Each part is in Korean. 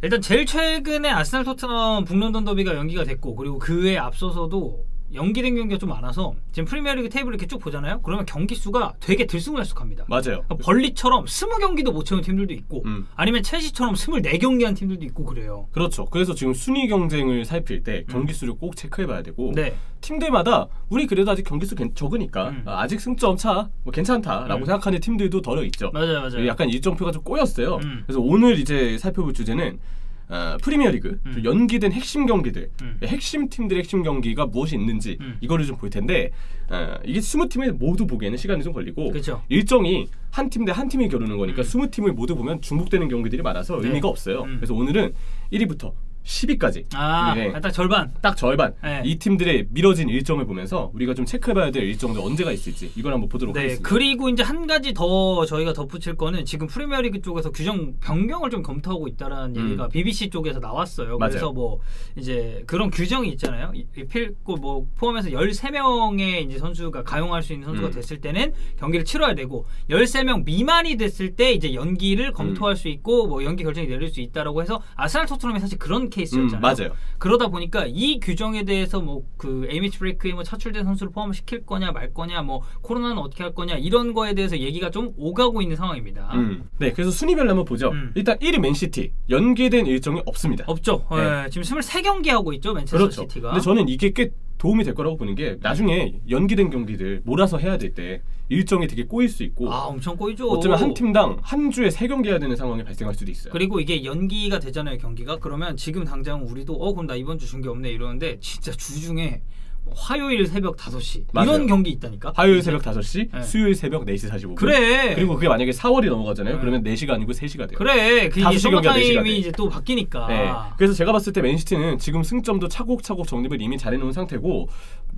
일단 제일 최근에 아스날 토트넘 북런던 더비가 연기가 됐고 그리고 그에 앞서서도 연기된 경기가 좀 많아서 지금 프리미어리그 테이블 이렇게 쭉 보잖아요. 그러면 경기 수가 되게 들쑥날쑥합니다. 맞아요. 그러니까 벌리처럼 20경기도 못 채운 팀들도 있고 음. 아니면 첼시처럼 24경기 한 팀들도 있고 그래요. 그렇죠. 그래서 지금 순위 경쟁을 살필 때 경기 수를 꼭 체크해 봐야 되고 음. 네. 팀들마다 우리 그래도 아직 경기 수 괜- 적으니까 음. 아, 아직 승점 차 뭐 괜찮다라고 음. 생각하는 팀들도 덜어 있죠. 맞아요, 맞아요. 약간 일정표가 좀 꼬였어요. 음. 그래서 오늘 이제 살펴볼 주제는 어, 프리미어리그 음. 좀 연기된 핵심 경기들, 음. 핵심 팀들의 핵심 경기가 무엇이 있는지 음. 이거를 좀 볼 텐데 어, 이게 20팀을 모두 보기에는 시간이 좀 걸리고 그쵸. 일정이 한 팀 대 한 팀이 겨루는 거니까 음. 20팀을 모두 보면 중복되는 경기들이 많아서 네. 의미가 없어요. 음. 그래서 오늘은 1위부터 10위까지 아, 네. 딱 절반. 딱 절반 네. 이 팀들의 미뤄진 일정을 보면서 우리가 좀 체크해봐야 될 일정들 언제가 있을지 이걸 한번 보도록 네, 하겠습니다. 그리고 이제 한 가지 더 저희가 덧붙일 거는 지금 프리미어리그 쪽에서 규정 변경을 좀 검토하고 있다라는 음. 얘기가 BBC 쪽에서 나왔어요. 맞아요. 그래서 뭐 이제 그런 규정이 있잖아요. 필고 뭐 포함해서 13명의 이제 선수가 가용할 수 있는 선수가 음. 됐을 때는 경기를 치러야 되고 13명 미만이 됐을 때 이제 연기를 검토할 음. 수 있고 뭐 연기 결정이 내릴 수 있다라고 해서 아스날 토트넘이 사실 그런 음, 케이스였잖아요. 맞아요. 그러다 보니까 이 규정에 대해서 뭐 그 에이미치 브레이크에 뭐 차출된 선수를 포함시킬 거냐 말 거냐 뭐 코로나는 어떻게 할 거냐 이런 거에 대해서 얘기가 좀 오가고 있는 상황입니다. 음. 네, 그래서 순위별로 한번 보죠. 음. 일단 1위 맨시티 연계된 일정이 없습니다. 없죠. 네. 예, 지금 23경기 하고 있죠 맨체스터 그렇죠. 시티가. 근데 저는 이게 꽤 도움이 될 거라고 보는 게 나중에 연기된 경기들 몰아서 해야 될 때 일정이 되게 꼬일 수 있고 아 엄청 꼬이죠. 어쩌면 한 팀당 한 주에 세 경기 해야 되는 상황이 발생할 수도 있어요. 그리고 이게 연기가 되잖아요 경기가 그러면 지금 당장 우리도 어 그럼 나 이번 주 중계 없네 이러는데 진짜 주 중에 뭐 화요일 새벽 5시 맞아요. 이런 경기 있다니까 화요일 새벽 5시, 네. 수요일 새벽 4시 45분. 그래 그리고 그게 만약에 4월이 넘어가잖아요. 네. 그러면 4시가 아니고 3시가 돼요. 그래 그 다섯 이제 시 경기가 네 시가 돼. 서머타임이 이제 또 바뀌니까 네. 그래서 제가 봤을 때 맨시티는 지금 승점도 차곡차곡 적립을 이미 잘해놓은 상태고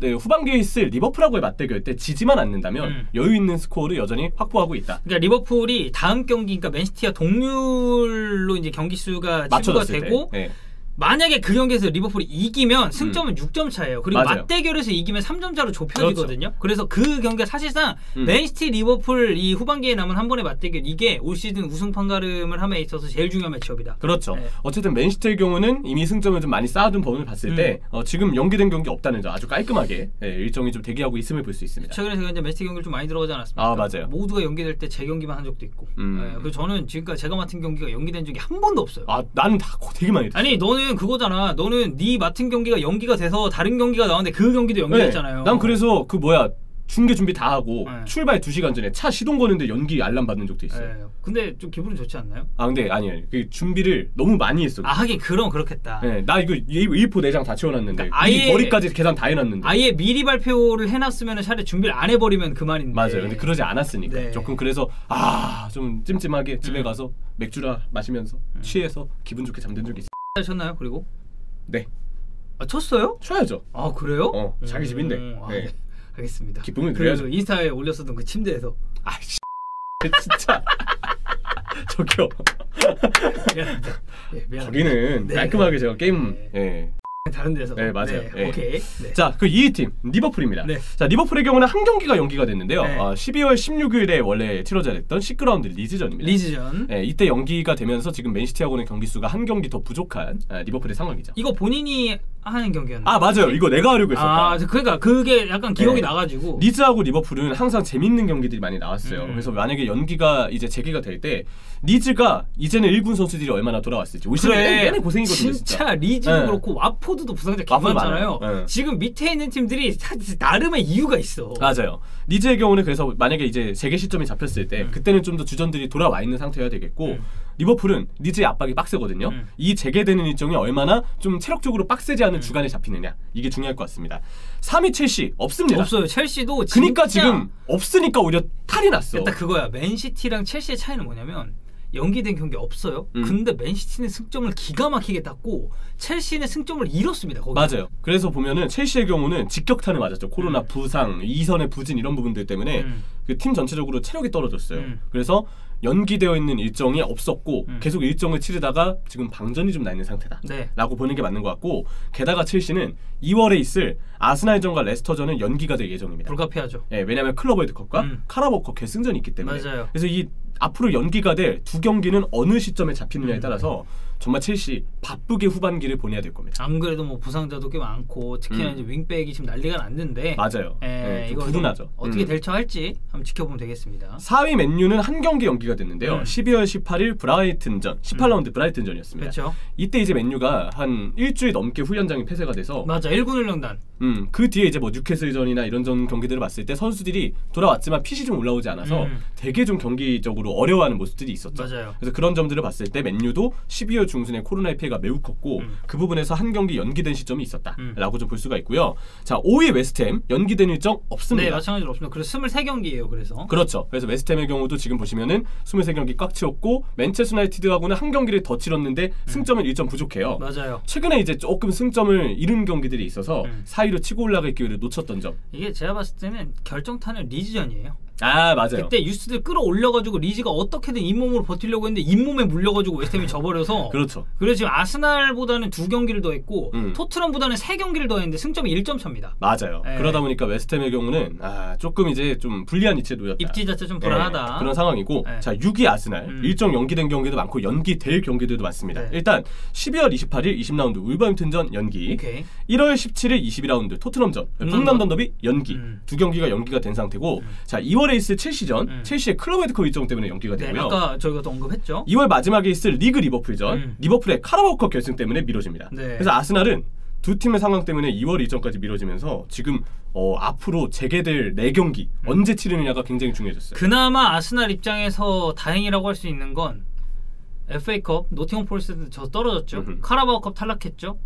네, 후반기에 있을 리버풀하고의 맞대결 때 지지만 않는다면 음. 여유 있는 스코어를 여전히 확보하고 있다. 그러니까 리버풀이 다음 경기 그러니까 맨시티와 동률로 이제 경기 수가 맞춰졌을 되고 때. 네. 만약에 그 경기에서 리버풀이 이기면 승점은 6점 차예요. 그리고 음. 맞아요. 맞대결에서 이기면 3점 차로 좁혀지거든요. 그래서그 경기가 사실상 음. 맨시티 리버풀 이 후반기에 남은 한 번의 맞대결 이게 올 시즌 우승 판가름을 함에 있어서 제일 중요한 matchup이다. 그렇죠. 네. 어쨌든 맨시티의 경우는 이미 승점을 좀 많이 쌓아둔 부분을 봤을 음. 때 어, 지금 연기된 경기 없다는 점 아주 깔끔하게 예, 일정이 좀 대기하고 있음을 볼 수 있습니다. 최근에 제가 이제 맨시티 경기를 좀 많이 들어가지 않았습니까? 아, 맞아요. 모두가 연기될 때 제 경기만 한 적도 있고. 음. 네, 그래서 저는 지금까지 제가 맡은 경기가 연기된 적이 한 번도 없어요. 아 나는 다 되게 많이 됐어. 아니 너는 그거잖아. 너는 네 맡은 경기가 연기가 돼서 다른 경기가 나왔는데 그 경기도 연기됐잖아요. 네. 난 그래서 그 뭐야 중계 준비 다 하고 네. 출발 2시간 전에 차 시동 거는데 연기 알람 받는 적도 있어요. 예, 근데 좀 기분이 좋지 않나요? 아 근데 아니 아니 그 준비를 너무 많이 했어. 아 하긴 그럼 그렇겠다. 네, 나 이거 A4 내장 다 채워놨는데 그러니까 아예- 이 머리까지 계산 다 해놨는데 아예 미리 발표를 해놨으면 차라리 준비를 안 해버리면 그만인데. 맞아요. 근데 그러지 않았으니까 네. 조금 그래서 아 좀 찜찜하게 집에 음. 가서 맥주라 마시면서 취해서 기분 좋게 잠든 적이 있어요. 하셨나요? 그리고 네, 아, 쳤어요? 쳐야죠. 아 그래요? 어, 자기 집인데. 음, 아, 네. 네. 알겠습니다. 기쁨을 드려야죠. 인스타에 올렸었던 그 침대에서 아이씨, 진짜 저기요. 미안합니다. 예, 미안합니다. 거기는 네. 깔끔하게 제가 게임. 네. 예. 다른 데서. 네, 맞아요. 네. 오케이. 네. 자, 그 2위 팀 리버풀입니다. 네. 자, 리버풀의 경우는 한 경기가 연기가 됐는데요. 네. 어, 12월 16일에 원래 치러져야 됐던 십구라운드 리즈전입니다. 리즈전. 네, 이때 연기가 되면서 지금 맨시티하고는 경기 수가 한 경기 더 부족한 아, 리버풀의 상황이죠. 이거 본인이 하는 경기였나요? 아 맞아요. 이거 내가 하려고 했었다. 아, 그러니까 그게 약간 기억이 네. 나가지고. 리즈하고 리버풀은 항상 재밌는 경기들이 많이 나왔어요. 음. 그래서 만약에 연기가 이제 재개가 될 때 리즈가 이제는 1군 선수들이 얼마나 돌아왔을지 올 시즌. 내내 고생이거든요. 진짜. 진짜 리즈도 네. 그렇고 와포드도 부상자 개많잖아요. 네. 지금 밑에 있는 팀들이 나름의 이유가 있어. 맞아요. 리즈의 경우는 그래서 만약에 이제 재개 시점이 잡혔을 때 음. 그때는 좀 더 주전들이 돌아와 있는 상태여야 되겠고 음. 리버풀은 리즈의 압박이 빡세거든요. 음. 이 재개되는 일정이 얼마나 좀 체력적으로 빡세지 않은 음. 주간에 잡히느냐 이게 중요할 것 같습니다. 3위 첼시 없습니다. 없어요. 첼시도 그러니까 지금 없으니까 오히려 탈이 났어. 딱 그거야. 맨시티랑 첼시의 차이는 뭐냐면 연기된 경기 없어요. 음. 근데 맨시티는 승점을 기가 막히게 땄고 첼시는 승점을 잃었습니다. 거기. 맞아요. 그래서 보면은 첼시의 경우는 직격탄을 맞았죠. 코로나 음. 부상, 이선의 부진 이런 부분들 때문에 음. 그팀 전체적으로 체력이 떨어졌어요. 음. 그래서 연기되어 있는 일정이 없었고 음. 계속 일정을 치르다가 지금 방전이 좀 나 있는 상태다. 네. 라고 보는 게 맞는 것 같고 게다가 첼시는 2월에 있을 아스날전과 레스터전은 연기가 될 예정입니다. 불가피하죠. 예, 왜냐하면 클럽 월드컵과 음. 카라바오컵 결승전이 있기 때문에 맞아요. 그래서 이 앞으로 연기가 될 두 경기는 어느 시점에 잡히느냐에 음. 따라서 정말 첼시 바쁘게 후반기를 보내야 될 겁니다. 안 그래도 뭐 부상자도 꽤 많고 특히나 음. 이제 윙백이 지금 난리가 났는데 맞아요. 예, 네, 이거 좀 불운하죠. 어떻게 음. 대처할지 한번 지켜보면 되겠습니다. 4위 맨유는 한 경기 연기가 됐는데요. 음. 12월 18일 브라이튼전, 18라운드 브라이튼전이었습니다. 그렇죠. 이때 이제 맨유가 한 일주일 넘게 후연장이 폐쇄가 돼서 맞아 1군 훈련단. 음, 그 뒤에 이제 뭐 뉴캐슬전이나 이런 전 경기들을 봤을 때 선수들이 돌아왔지만 핏이 좀 올라오지 않아서 음. 되게 좀 경기적으로 어려워하는 모습들이 있었죠. 맞아요. 그래서 그런 점들을 봤을 때 맨유도 12월 중순에 코로나의 피해가 매우 컸고 음. 그 부분에서 한 경기 연기된 시점이 음. 있었다라고 좀볼 수가 있고요. 자, 5위 웨스트햄 연기된 일정 없습니다. 네 마찬가지로 없습니다. 그래서 23경기예요. 그래서 그렇죠. 그래서 웨스트햄의 경우도 지금 보시면은 23경기 꽉 채웠고 맨체스터 유나이티드하고는 한 경기를 더 치렀는데 승점은 1점 부족해요. 음. 맞아요. 최근에 이제 조금 승점을 잃은 경기들이 있어서 음. 4위로 치고 올라갈 기회를 놓쳤던 점. 이게 제가 봤을 때는 결정타는 리즈전이에요. 아 맞아요. 그때 유스들 끌어올려가지고 리즈가 어떻게든 잇몸으로 버티려고 했는데 잇몸에 물려가지고 웨스트햄이 져버려서 그렇죠. 그래서 지금 아스날보다는 두 경기를 더 했고 음. 토트넘보다는 세 경기를 더 했는데 승점이 1점 차입니다. 맞아요. 네. 그러다 보니까 웨스트햄의 경우는 아, 조금 이제 좀 불리한 위치에 놓였다. 입지 자체 좀 불안하다. 네, 그런 상황이고 네. 자 6위 아스날 음. 일정 연기된 경기도 많고 연기될 경기들도 많습니다. 네. 일단 12월 28일 20라운드 울버햄튼전 연기 오케이. 1월 17일 22라운드 토트넘전 음. 북런던 더비 연기 음. 두 경기가 연기가 된 상태고 자 2월 에 있을 첼시전 음. 첼시의 클럽 월드컵 일정 때문에 연기가 네, 되고요. 아까 저희가 또 언급했죠. 2월 마지막에 있을 리그 리버풀전 음. 리버풀의 카라바오컵 결승 때문에 미뤄집니다. 네. 그래서 아스날은 두 팀의 상황 때문에 2월 일정까지 미뤄지면서 지금 어, 앞으로 재개될 네 경기 음. 언제 치르느냐가 굉장히 중요해졌어요. 그나마 아스날 입장에서 다행이라고 할 수 있는 건 FA컵 노팅엄 포레스트 저 떨어졌죠. 음흠. 카라바오컵 탈락했죠.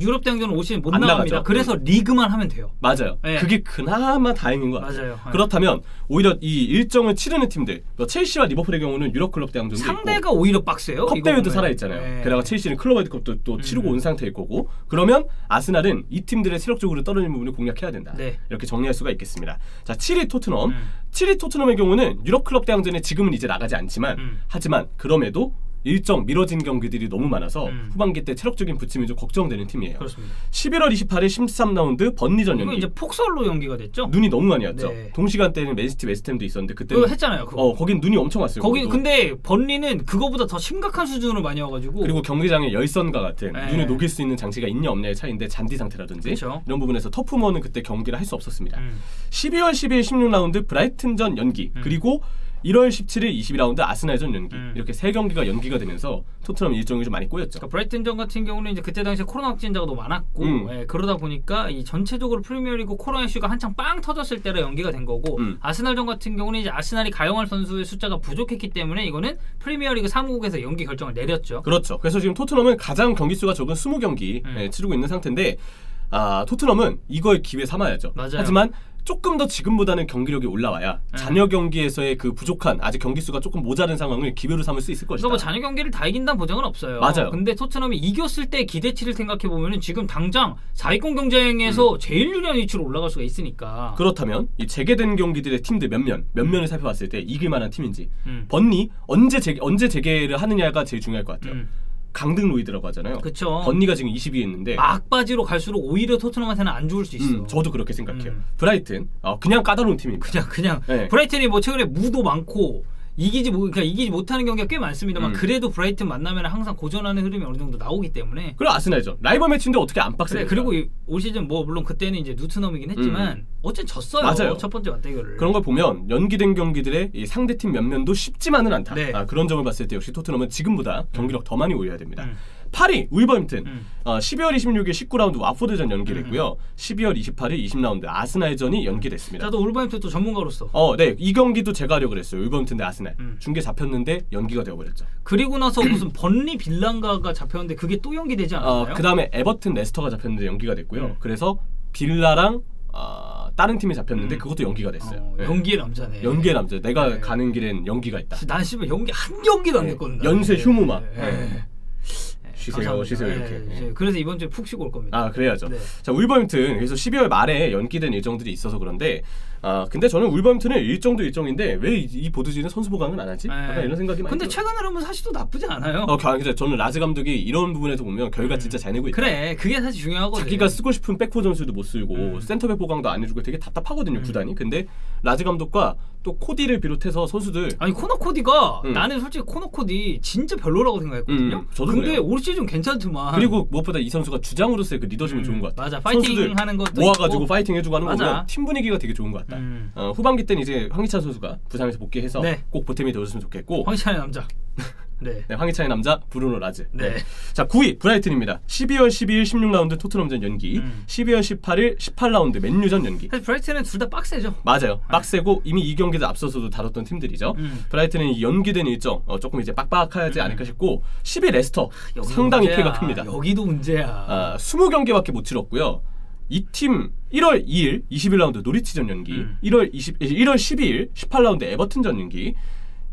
유럽 대항전은 올 시즌 못안 나갑니다. 나가죠. 그래서 리그만 하면 돼요. 맞아요. 네. 그게 그나마 다행인 것 같아요. 맞아요. 네. 그렇다면 오히려 이 일정을 치르는 팀들, 뭐 첼시와 리버풀의 경우는 유럽 클럽 대항전도 있고 상대가 오히려 빡세요. 컵 대회도. 살아 있잖아요. 네. 게다가 첼시는 클럽 월드컵도 또 치르고 음. 온 상태일 거고. 그러면 아스날은 이 팀들의 체력적으로 떨어진 부분을 공략해야 된다. 네. 이렇게 정리할 수가 있겠습니다. 자, 7위 토트넘. 음. 7위 토트넘의 경우는 유럽 클럽 대항전에 지금은 이제 나가지 않지만 음. 하지만 그럼에도 일정 미뤄진 경기들이 너무 많아서 음. 후반기 때 체력적인 부침이 좀 걱정되는 팀이에요. 그렇습니다. 11월 28일 13라운드 번리전 연기. 이제 폭설로 연기가 됐죠. 눈이 너무 많이 왔죠. 네. 동시간대에는 맨시티 웨스트햄도 있었는데 그때 그거 했잖아요. 그거. 어 거긴 눈이 엄청 왔어요. 거기. 근데 번리는 그거보다 더 심각한 수준으로 많이 와 가지고 그리고 경기장에 열선과 같은 네. 눈을 녹일 수 있는 장치가 있냐 없냐의 차이인데 잔디 상태라든지 그쵸. 이런 부분에서 터프 무어는 그때 경기를 할 수 없었습니다. 음. 12월 12일 16라운드 브라이튼전 연기 음. 그리고 1월 17일 22라운드 아스날전 연기 음. 이렇게 세 경기가 연기가 되면서 토트넘 일정이 좀 많이 꼬였죠. 그러니까 브라이튼전 같은 경우는 이제 그때 당시에 코로나 확진자가 너무 많았고 음. 예, 그러다 보니까 이 전체적으로 프리미어리그 코로나 이슈가 한창 빵 터졌을 때라 연기가 된 거고 음. 아스날전 같은 경우는 이제 아스날이 가용할 선수의 숫자가 부족했기 때문에 이거는 프리미어리그 사무국에서 연기 결정을 내렸죠. 그렇죠. 그래서 지금 토트넘은 가장 경기 수가 적은 20경기 예, 음. 치르고 있는 상태인데 아, 토트넘은 이걸 기회 삼아야죠. 맞아요. 하지만 조금 더 지금보다는 경기력이 올라와야 음. 잔여 경기에서의 그 부족한 아직 경기 수가 조금 모자른 상황을 기회로 삼을 수 있을 것이다. 그러니까 뭐 잔여 경기를 다 이긴다는 보장은 없어요. 맞아요. 근데 토트넘이 이겼을 때 기대치를 생각해 보면은 지금 당장 4위권 경쟁에서 제일 유리한 위치로 올라갈 수가 있으니까. 음. 그렇다면 이 재개된 경기들의 팀들 몇몇 몇몇을 살펴봤을 때 이길 만한 팀인지 음. 번니 언제 재 언제 재개를 하느냐가 제일 중요할 것 같아요. 음. 강등 로이드라고 하잖아요. 그쵸. 번니가 지금 20위에 있는데 막바지로 갈수록 오히려 토트넘한테는 안 좋을 수 있어. 음, 저도 그렇게 생각해요. 음. 브라이튼 어, 그냥 까다로운 팀입니다. 그냥 그냥 네. 브라이튼이 뭐 최근에 무도 많고 이기지 못 그러니까 이기지 못하는 경기가 꽤 많습니다만 음. 그래도 브라이튼 만나면 항상 고전하는 흐름이 어느 정도 나오기 때문에 그리고 아스날전 라이벌 매치인데 어떻게 안 그래 빡세요? 그리고 이- 올 시즌 뭐 물론 그때는 이제 누트넘이긴 했지만 어쨌든 졌어요 음. 맞아요. 첫 번째 맞대결을 그런 걸 보면 연기된 경기들의 이 상대팀 면면도 쉽지만은 않다. 네. 아, 그런 점을 봤을 때 역시 토트넘은 지금보다 경기력 더 많이 올려야 됩니다. 음. 8위 울버햄튼 음. 어, 12월 26일 19라운드 와포드전 연기됐고요. 12월 28일 20라운드 아스날전이 연기됐습니다. 저도 울버햄튼 또 전문가로서 어, 네. 이 경기도 제가 하려고 그랬어요. 울버햄튼 대 아스날. 음. 중계 잡혔는데 연기가 되어 버렸죠. 그리고 나서 무슨 번리 빌랑가가 잡혔는데 그게 또 연기되지 않았나요? 어, 그다음에 에버튼 레스터가 잡혔는데 연기가 됐고요. 음. 그래서 빌라랑 어, 다른 팀이 잡혔는데 음. 그것도 연기가 됐어요. 어, 네. 연기의 남자네 연기의 남자. 내가 네. 가는 길엔 연기가 있다. 난 씨발 연기 한 경기도 안 네. 됐거든 나. 연쇄 휴무마. 네. 네. 네. 쉬세요, 감사합니다. 쉬세요 네, 이렇게. 이제 그래서 이번 주에 푹 쉬고 올 겁니다. 아 그래야죠. 네. 자 울버햄튼 그래서 12월 말에 연기된 일정들이 있어서 그런데 아 근데 저는 울버햄튼은 일정도 일정인데 왜 이 board진은 선수 보강은 안 하지? 약간 이런 생각이 많이 근데 들어요. 최근 흐름은 사실 또 나쁘지 않아요. 어, 겨- 근데 저는 라즈 감독이 이런 부분에서 보면 결과 진짜 잘 내고 있다. 음. 그래, 그게 사실 중요하거든. 자기가 쓰고 싶은 back four 전술도 못 쓰고 음. 센터백 보강도 안 해주고 되게 답답하거든요 구단이. 근데 라즈 감독과 또 코디를 비롯해서 선수들 아니 코너 코디가 음. 나는 솔직히 코너 코디 진짜 별로라고 생각했거든요. 음, 저도 근데 그래요. 올 시즌 괜찮더만. 그리고 무엇보다 이 선수가 주장으로서의 그 리더십이 음, 좋은 것 같아. 맞아. 파이팅 하는 것도 모아가지고 있고. 파이팅 해주고 하는 거 맞아. 보면 팀 분위기가 되게 좋은 것 같다. 음. 어, 후반기 때는 이제 황희찬 선수가 부상에서 복귀해서 네. 꼭 보탬이 되었으면 좋겠고 황희찬의 남자. 네. 네, 황희찬의 남자 브루노 라즈. 네. 자 9위 브라이튼입니다. 12월 12일 16라운드 토트넘전 연기, 음. 12월 18일 18라운드 맨유전 연기. 사실 브라이튼은 둘다 빡세죠. 맞아요. 빡세고 이미 이 경기도 앞서서도 다뤘던 팀들이죠. 음. 브라이튼은 이 연기된 일정 어, 조금 이제 빡빡하지 않을까 싶고 10위 레스터 상당히 문제야. 피해가 큽니다. 여기도 문제야. 아, 20경기밖에 못 치렀고요. 이팀 1월 2일 21라운드 노리치전 연기, 음. 1월 20 1월 12일 18라운드 에버튼전 연기,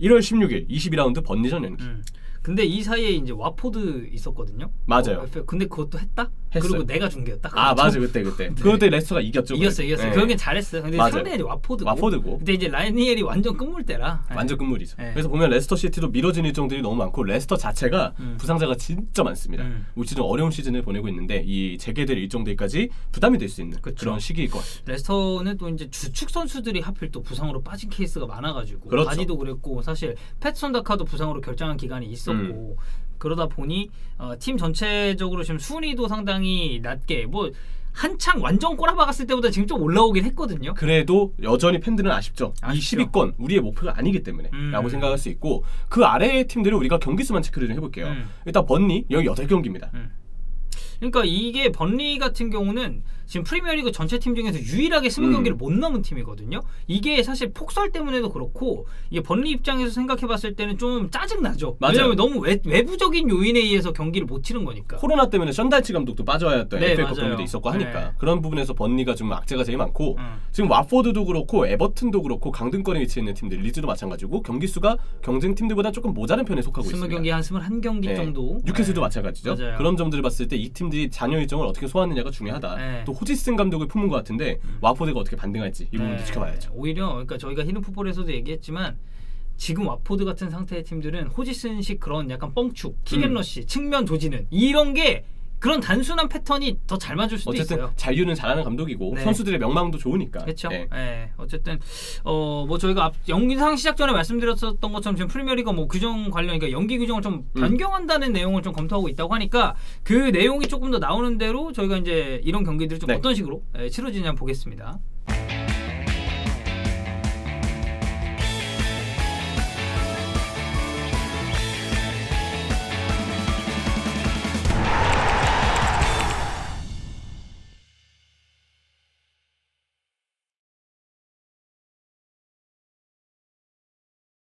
1월 16일 22라운드 번리전 연기. 음. 근데 이 사이에 이제 와포드 있었거든요. 맞아요. 어. 근데 그것도 했다. 했어요. 그리고 내가 중계였다. 아. 맞아 그때 그때 그때 레스터가 이겼죠. 이겼어, 이겼어. 네. 그 경기 잘했어. 근데 맞아요. 상대가 이제 와포드고. 와포드고. 근데 이제 라니에리 완전 끝물 때라. 완전 끝물이죠. 네. 그래서 보면 레스터 시티도 미뤄진 일정들이 너무 많고 레스터 자체가 음. 부상자가 진짜 많습니다. 음. 올 시즌 어려운 시즌을 보내고 있는데 이 재개될 일정들까지 부담이 될 수 있는 그 그쵸. 런 시기일 것 같습니다. 레스터는 또 이제 주축 선수들이 하필 또 부상으로 빠진 케이스가 많아가지고 그렇죠. 바디도 그랬고 사실 팻손 다카도 부상으로 결장한 기간이 있었고 음. 그러다 보니 어, 팀 전체적으로 지금 순위도 상당히 낮게 뭐 한창 완전 꼬라박았을 때보다 지금 좀 올라오긴 했거든요. 그래도 여전히 팬들은 아쉽죠. 이 아쉽죠. 10위권 우리의 목표가 아니기 때문에 음. 라고 생각할 수 있고 그 아래의 팀들을 우리가 경기 수만 체크를 좀 해볼게요. 음. 일단 번니 여기 8경기입니다. 음. 그러니까 이게 번리 같은 경우는 지금 프리미어리그 전체 팀 중에서 유일하게 20경기를 음. 못 넘은 팀이거든요. 이게 사실 폭설 때문에도 그렇고 이게 번리 입장에서 생각해 봤을 때는 좀 짜증 나죠. 맞아요. 왜냐면 너무 외, 외부적인 요인에 의해서 경기를 못 치는 거니까. 코로나 때문에 션달치 감독도 빠져야 했던 네, FA컵. 경기도 있었고 하니까 네. 그런 부분에서 번니가 좀 악재가 제일 많고 음. 지금 와포드도 그렇고 에버튼도 그렇고 강등권에 위치해 있는 팀들 리즈도 마찬가지고 경기 수가 경쟁 팀들보다 조금 모자른 편에 속하고 있습니다. 20경기 한 21경기 네. 정도. 뉴캐슬도 네. 마찬가지죠. 맞아요. 그런 점들을 봤을 때 이 팀들이 잔여 일정을 어떻게 소화하느냐가 중요하다. 네. 음. 또 호지슨 감독을 품은 것 같은데 와포드가 어떻게 반등할지 이 부분도 네. 지켜봐야죠. 오히려 그러니까 저희가 히든 풋볼에서도 얘기했지만 지금 와포드 같은 상태의 팀들은 호지슨식 그런 약간 뻥축, 음. kick and rush, 측면 조지는 이런 게 그런 단순한 패턴이 더 잘 맞을 수도 어쨌든 있어요. 잔류는 잘하는 감독이고 네. 선수들의 명망도 좋으니까. 그렇죠. 네. 예. 어쨌든 어 뭐 저희가 앞, 영상 시작 전에 말씀드렸었던 것처럼 지금 프리미어리가 뭐 규정 관련 그러니까 연기 규정을 좀 음. 변경한다는 내용을 좀 검토하고 있다고 하니까 그 내용이 조금 더 나오는 대로 저희가 이제 이런 경기들이 좀 네. 어떤 식으로 예, 치러지냐 보겠습니다.